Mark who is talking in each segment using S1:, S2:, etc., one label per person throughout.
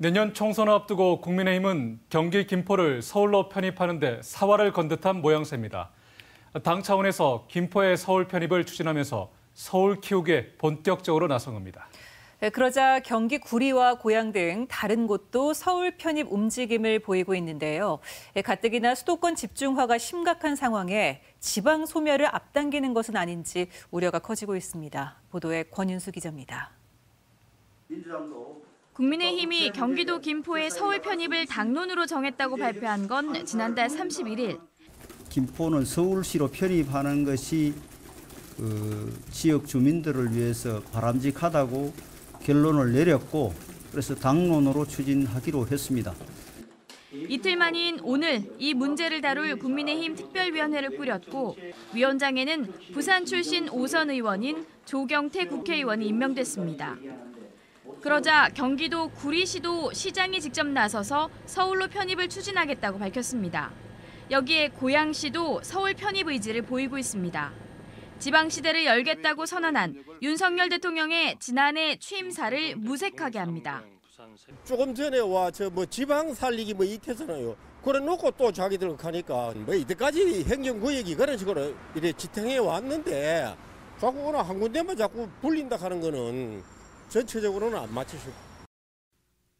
S1: 내년 총선을 앞두고 국민의힘은 경기 김포를 서울로 편입하는 데 사활을 건 듯한 모양새입니다. 당 차원에서 김포의 서울 편입을 추진하면서 서울 키우기에 본격적으로 나선 겁니다.
S2: 네, 그러자 경기 구리와 고양 등 다른 곳도 서울 편입 움직임을 보이고 있는데요. 네, 가뜩이나 수도권 집중화가 심각한 상황에 지방 소멸을 앞당기는 것은 아닌지 우려가 커지고 있습니다. 보도에 권윤수 기자입니다.
S3: 국민의힘이 경기도 김포의 서울 편입을 당론으로 정했다고 발표한 건 지난달 31일.
S4: 김포는 서울시로 편입하는 것이 그 지역 주민들을 위해서 바람직하다고 결론을 내렸고 그래서 당론으로 추진하기로 했습니다.
S3: 이틀 만인 오늘 이 문제를 다룰 국민의힘 특별위원회를 꾸렸고 위원장에는 부산 출신 오선 의원인 조경태 국회의원이 임명됐습니다. 그러자 경기도 구리시도 시장이 직접 나서서 서울로 편입을 추진하겠다고 밝혔습니다. 여기에 고양시도 서울 편입 의지를 보이고 있습니다. 지방시대를 열겠다고 선언한 윤석열 대통령의 지난해 취임사를 무색하게 합니다.
S5: 조금 전에 와 저 뭐 지방 살리기 뭐 이태잖아요. 그래 놓고 또 자기들 가니까 뭐 이때까지 행정구역이 그런 식으로 이래 지탱해 왔는데 자꾸 오늘 한 군데만 자꾸 불린다 하는 거는 전체적으로는 안 맞추시고.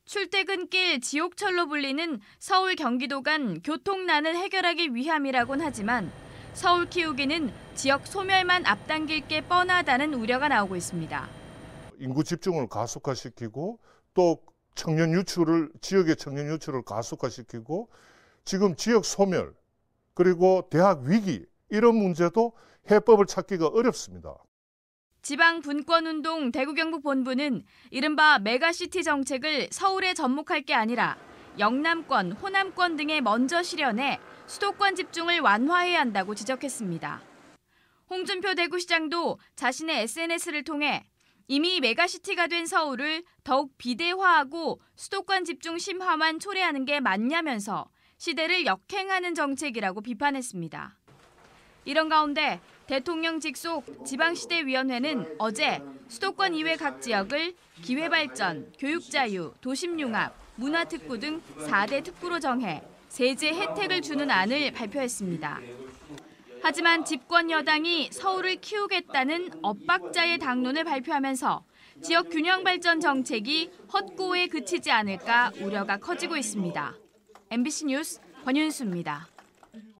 S3: 출퇴근길 지옥철로 불리는 서울 경기도 간 교통난을 해결하기 위함이라곤 하지만 서울 키우기는 지역 소멸만 앞당길 게 뻔하다는 우려가 나오고 있습니다.
S6: 인구 집중을 가속화시키고 또 청년 유출을 지역의 청년 유출을 가속화시키고 지금 지역 소멸 그리고 대학 위기 이런 문제도 해법을 찾기가 어렵습니다.
S3: 지방 분권운동 대구경북본부는 이른바 메가시티 정책을 서울에 접목할 게 아니라 영남권, 호남권 등에 먼저 실현해 수도권 집중을 완화해야 한다고 지적했습니다. 홍준표 대구시장도 자신의 SNS를 통해 이미 메가시티가 된 서울을 더욱 비대화하고 수도권 집중 심화만 초래하는 게 맞냐면서 시대를 역행하는 정책이라고 비판했습니다. 이런 가운데 대통령 직속 지방시대위원회는 어제 수도권 이외 각 지역을 기회발전, 교육자유, 도심융합, 문화특구 등 4대 특구로 정해 세제 혜택을 주는 안을 발표했습니다. 하지만 집권 여당이 서울을 키우겠다는 엇박자의 당론을 발표하면서 지역 균형 발전 정책이 헛고에 그치지 않을까 우려가 커지고 있습니다. MBC 뉴스 권윤수입니다.